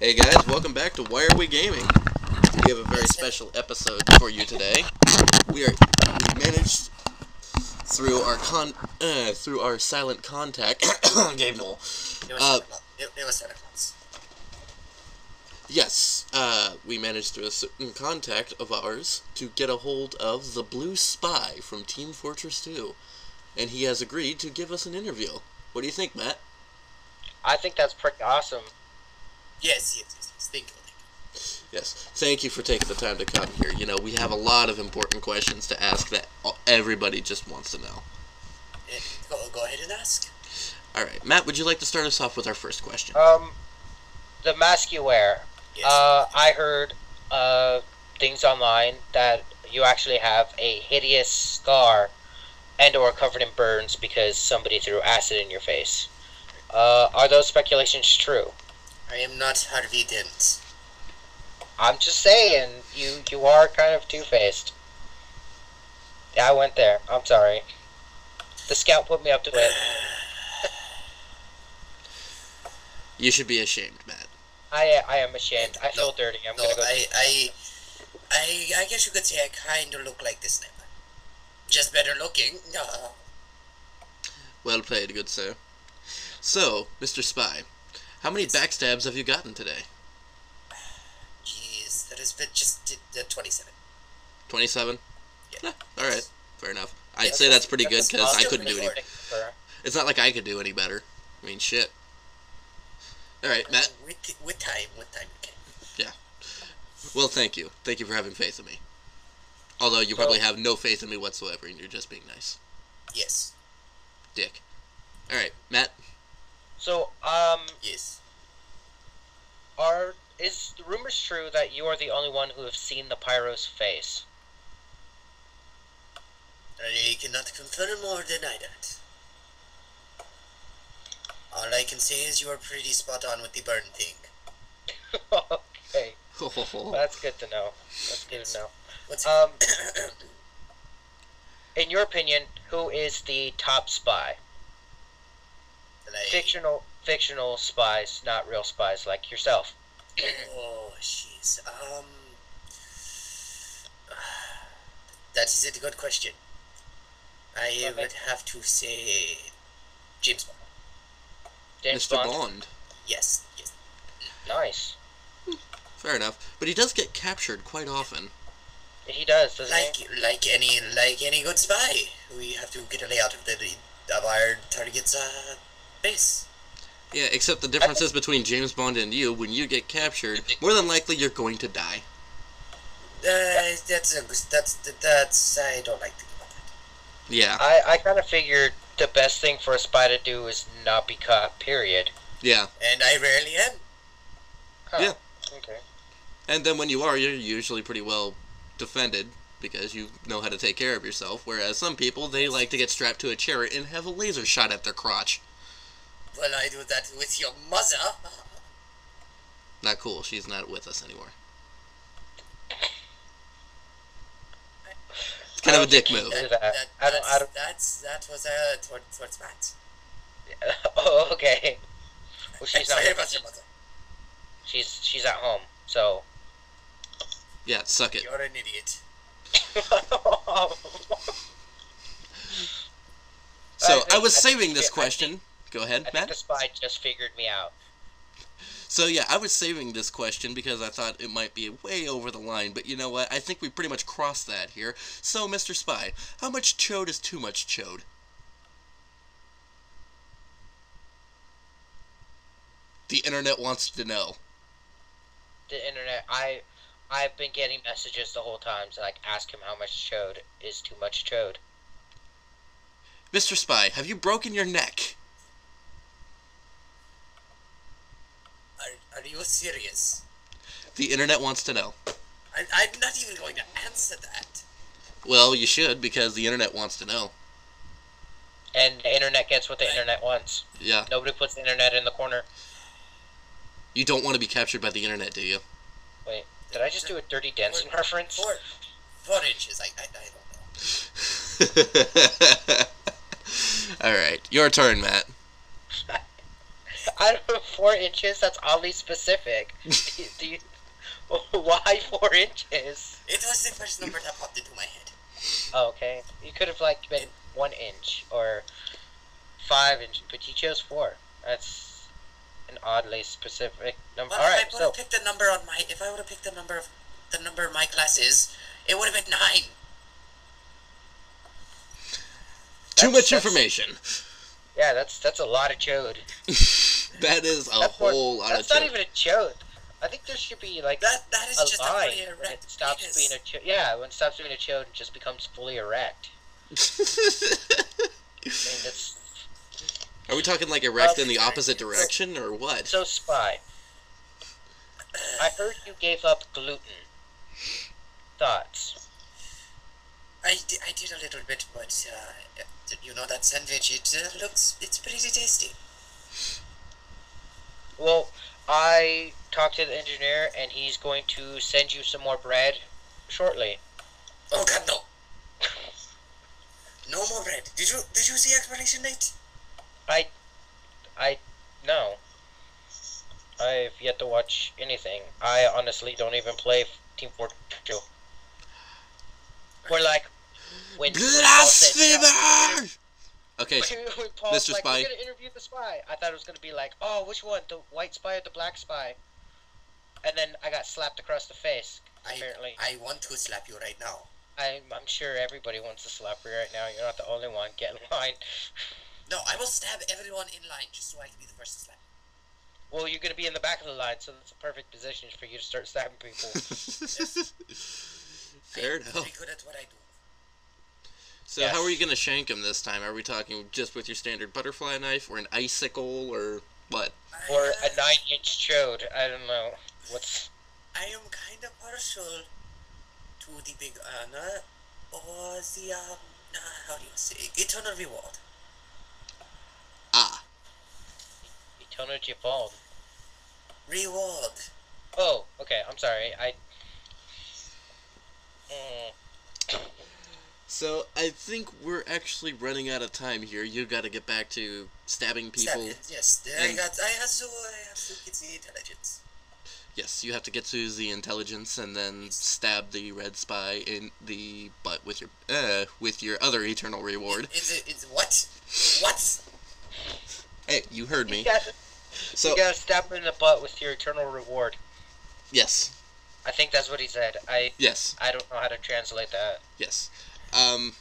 Hey guys, welcome back to Why Are We Gaming? We have a very special episode for you today. We are we managed through our con uh, through our silent contact Gabe Newell. It was, Uh, It, it was Santa Claus. Yes, uh, we managed through a certain contact of ours to get a hold of the Blue Spy from Team Fortress 2, and he has agreed to give us an interview. What do you think, Matt? I think that's pretty awesome. Yes, yes, yes, yes. Thank you. Yes, thank you for taking the time to come here. You know, we have a lot of important questions to ask that everybody just wants to know. Go, go ahead and ask. All right, Matt, would you like to start us off with our first question? Um, the mask you wear. Yes. Uh, I heard uh things online that you actually have a hideous scar and or covered in burns because somebody threw acid in your face. Uh, are those speculations true? I am not Harvey Dent. I'm just saying, you you are kind of two faced. Yeah, I went there. I'm sorry. The scout put me up to it. You should be ashamed, Matt. I I am ashamed. I feel No, dirty. I'm no, gonna go. I, I, I, I guess you could say I kind of look like the sniper. Just better looking. No. Well played, good sir. So, Mr. Spy, how many backstabs have you gotten today? Jeez, that has been just uh, 27. 27? Yeah. all right, fair enough. I'd Yeah, say that's pretty good because I couldn't do any. It's not like I could do any better. I mean, shit. All right, Matt. With, with time, with time, okay. Well, thank you. Thank you for having faith in me. Although you probably have no faith in me whatsoever, and you're just being nice, Yes, dick. All right, Matt. So, um, yes. are is the rumors true that you are the only one who have seen the pyro's face? I cannot confirm or deny that. All I can say is you are pretty spot on with the burn thing. okay, that's good to know. That's good to know. What's Um, in your opinion, who is the top spy? Like, Fictional, fictional spies, not real spies like yourself. Oh, jeez. Um, that is a good question. I Okay. would have to say James Bond. James Mr. Bond. Bond. Yes, yes. Nice. Fair enough, but he does get captured quite often. He does, doesn't Like he? like any like any good spy, we have to get a layout of the of our target's uh base. Yeah, except the difference is between James Bond and you. When you get captured, more than likely you're going to die. Uh, that's a that's that's I don't like thinking about that. Yeah, I, I kind of figured the best thing for a spy to do is not be caught. Period. yeah. And I rarely am. Huh. Yeah. Okay. And then when you are, you're usually pretty well defended because you know how to take care of yourself. Whereas some people, they like to get strapped to a chair and have a laser shot at their crotch. Well, I do that with your mother. Not cool. She's not with us anymore. It's kind of a dick move. do that. That, I don't- I that's, don't- that's that was uh toward, towards Matt. oh, okay. Well, she's not. Sorry about your mother. She's she's at home. So. Yeah, suck it. You're an idiot. So I, think- was I think saving this she- I question. Go I ahead, think Matt. the spy just figured me out. So yeah, I was saving this question because I thought it might be way over the line, but you know what? I think we pretty much crossed that here. So, Mr. Spy, how much chode is too much chode? The internet wants to know. The internet. I. I've been getting messages the whole time to like ask him how much chode is too much chode. Mr. Spy, have you broken your neck? Are, are you serious? The internet wants to know. I, I'm not even going to answer that. Well, you should because the internet wants to know. And the internet gets what the internet wants. Yeah. Nobody puts the internet in the corner. You don't want to be captured by the internet, do you? Wait, did I just do a Dirty Dancing reference? Four, four inches. I, I, I don't know. All right, your turn, Matt. I don't know, four inches. That's oddly specific. do, do you? Why four inches? It was the first number that popped into my head. Oh, okay, you could have like been one inch or five inches, but you chose four. That's an oddly specific number. Well, All if I would so have picked the number on my, if I would have picked the number of the number of my class is, it would have been nine. Too much information. yeah, that's that's a lot of chode. that is a That's more- whole lot That's of That's not chode. even a chode. I think there should be like That that is a just a line fully when erect it stops penis. being a chode. Yeah, when it stops being a chode and just becomes fully erect. I mean, that's Are we talking like erect Well, in the opposite direction or what? so spy. I heard you gave up gluten. Thoughts? I, I did a little bit, but uh, you know that sandwich. It uh, looks it's pretty tasty. Well, I talked to the engineer, and he's going to send you some more bread shortly. Oh God, no! No more bread. Did you did you see expiration date? I, I, no. I've yet to watch anything. I honestly don't even play Team Fortress 2. We're like, when, Blasphemer! Okay, when, when Paul's Mr. like, Spy. we're gonna interview the spy. I thought it was gonna be like, oh, which one, the white spy or the black spy? And then I got slapped across the face. I Apparently, I want to slap you right now. I'm, I'm sure everybody wants to slap you right now. You're not the only one. Get in line. No, I will stab everyone in line just so I can be the first to slap. Well, you're gonna be in the back of the line, so that's a perfect position for you to start stabbing people. Fair I'm enough. very good at what I do. So how are you gonna shank him this time? Are we talking just with your standard butterfly knife, or an icicle, or what? Or a nine-inch chode. I don't know. What's I am kind of partial to the Big Earner or the um. Uh, how do you say eternal reward? Ah, Eternal Jabal? Reward. Oh, okay. I'm sorry. I. Mm, so I think we're actually running out of time here. You got to get back to stabbing people. Stab it, Yes, I got. I have to. I have to get the intelligence. Yes, you have to get to the intelligence and then stab the red spy in the butt with your uh with your other eternal reward. Is it? Is what? What? Hey, you heard you me. gotta, So you gotta stab him in the butt with your eternal reward. yes, I think that's what he said. I yes, I don't know how to translate that. yes. Um,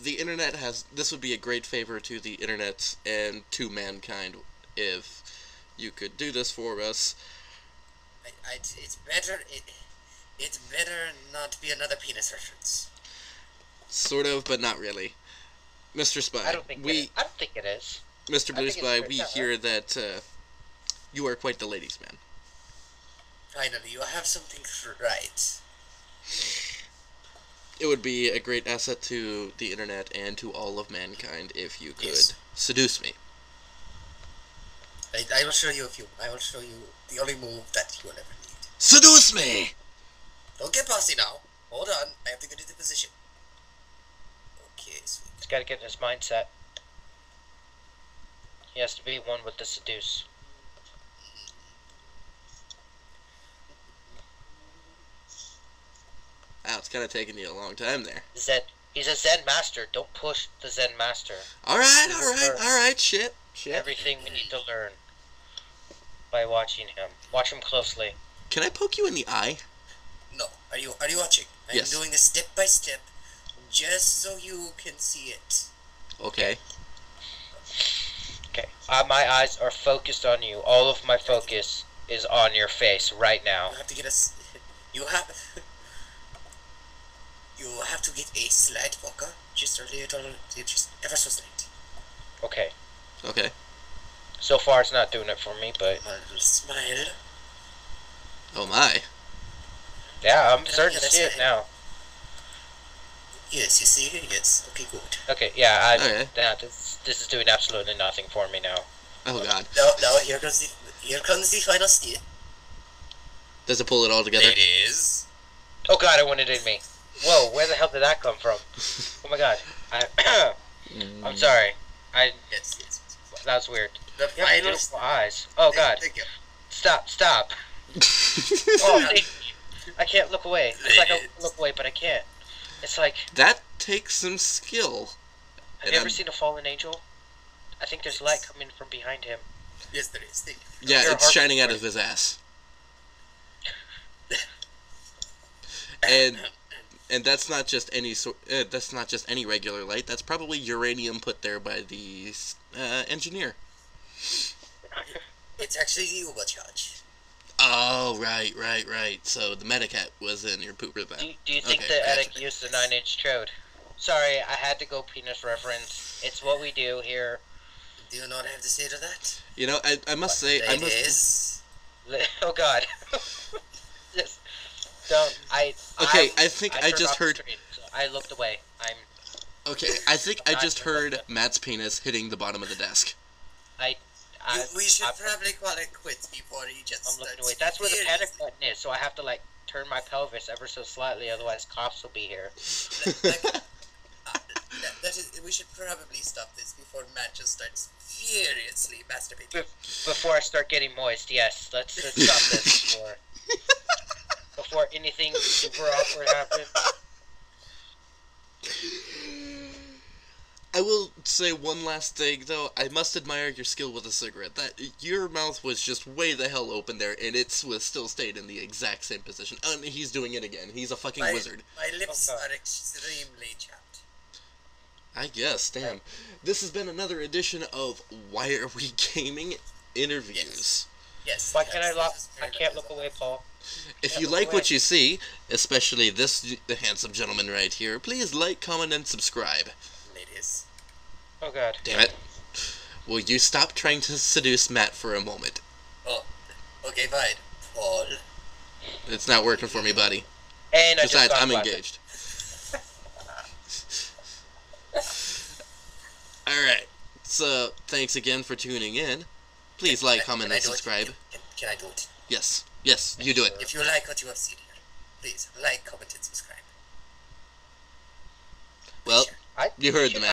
the internet has this would be a great favor to the internet and to mankind if you could do this for us. I, I, it's better. It, it's better not be another penis reference. Sort of, but not really. Mr. Spy, I don't think we it, I don't think it is. Mr. I Blue Spy, we yeah. hear that uh, you are quite the ladies' man. Finally, you have something right. It would be a great asset to the internet and to all of mankind if you could Yes. seduce me. I, I will show you a few. I will show you the only move that you will ever need. Seduce me! Don't get bossy now. Hold on. I have to get into the position. Okay, sweet. He's gotta get in his mindset. He has to be one with the seduce. Wow, it's kind of taking you a long time there. Zen. He's a Zen master. Don't push the Zen master. Alright, Yes, alright, sir. alright, shit. Shit. Everything we need to learn by watching him. Watch him closely. Can I poke you in the eye? No. Are you are you watching? I'm Yes. doing this step by step, just so you can see it. Okay. Okay. Uh, my eyes are focused on you. All of my focus is on your face right now. You have to get a. s- You have. You have to get a slight poker, just a little, just ever so slight. Okay. Okay. So far, it's not doing it for me, but A little smile. Oh my. yeah, I'm Yeah, starting to that's see it now. Yes, you see it. Yes. Okay, good. Okay. Yeah. I. Okay. Yeah, this this is doing absolutely nothing for me now. Oh god. Now, now here comes the here comes the final step. Does it pull it all together? Ladies. Oh God, it went it in me. Whoa, where the hell did that come from? Oh my God. I. I'm mm. sorry. I. Yes, yes. yes. That was weird. The You have fighters. beautiful eyes. Oh god. Oh, thank you. Stop, stop. Oh, thank. I can't look away. It's like I look away, but I can't. It's like, that takes some skill. have And you ever I'm- seen a fallen angel? I think there's light coming from behind him. Yes, there is. Thank you. Yeah, Your it's heart- shining out of his ass. And and that's not just any sort. Uh, that's not just any regular light. That's probably uranium put there by the uh, engineer. It's actually the Ubercharge. Oh right, right, right. So the Medicat was in your pooper Do, then. do you think Okay, the gotcha. attic used the nine inch trode? Sorry, I had to go penis reference. It's what we do here. Do you not have to say to that? You know, I, I must say, I must. Ladies. Oh god. Just don't. I. Okay, I, I think I turned just heard. screen, so I looked away. I'm. Okay, I think I just heard Matt's penis hitting the bottom of the desk. I. I You- we should I'm, probably call it quits before he just I'm looking away. That's where the panic button is. So I have to like turn my pelvis ever so slightly, otherwise cops will be here. Like, uh, that, that is, we should probably stop this before Matt just starts furiously masturbating. Before I start getting moist, yes. Let's, let's stop this before before anything super awkward happens. I will say one last thing though. I must admire your skill with a cigarette. That your mouth was just way the hell open there, and it was still stayed in the exact same position. And he's doing it again. He's a fucking My, wizard. my lips Oh, are extremely chapped. I guess. Damn. This has been another edition of Why Are We Gaming interviews. Yes. Why yes, can't I this look? I can't look away, Paul. If Yeah, you look like what you see, especially this the handsome gentleman right here, please like, comment, and subscribe. Ladies. Oh god. Damn it. Will you stop trying to seduce Matt for a moment? Oh, okay, fine. Paul. It's not working for me, buddy. And I just Besides, got I'm engaged. Alright. So, thanks again for tuning in. Please Can like, I- comment, can and subscribe. Can, can I do it? Yes. Yes, you do it. If you like what you have seen here, please like, comment, and subscribe. Well, I, you heard the man.